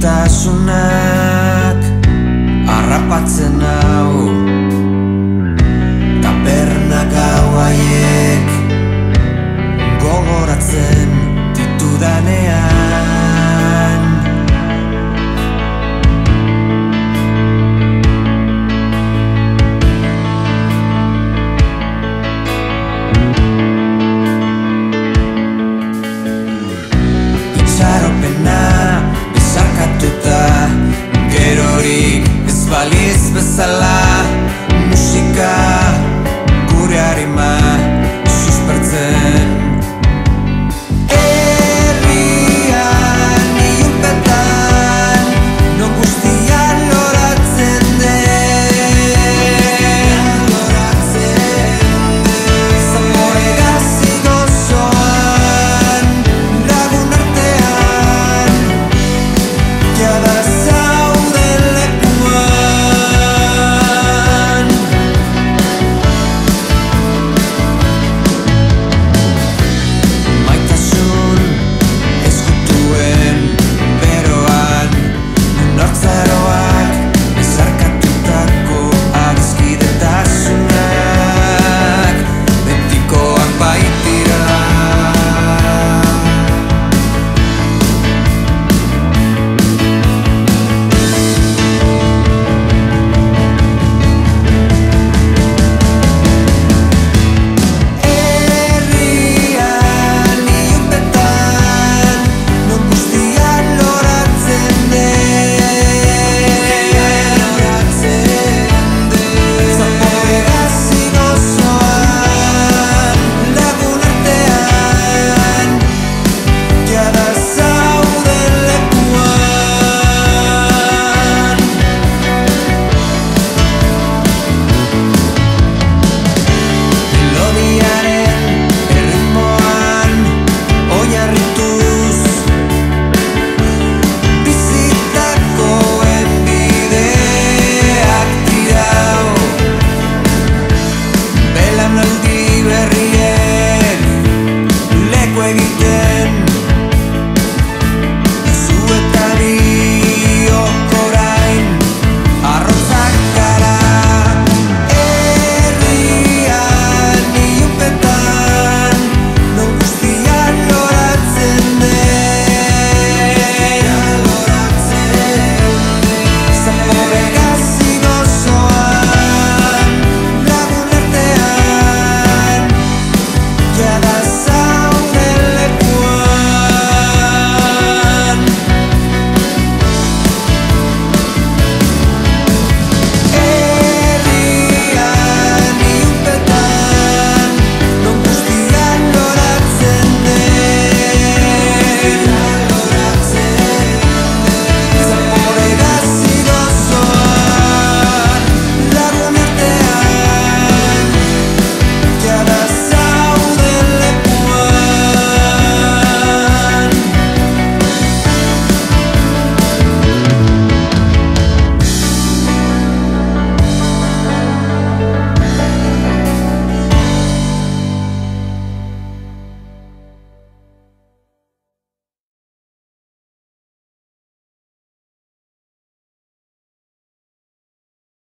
Isiltasunak besar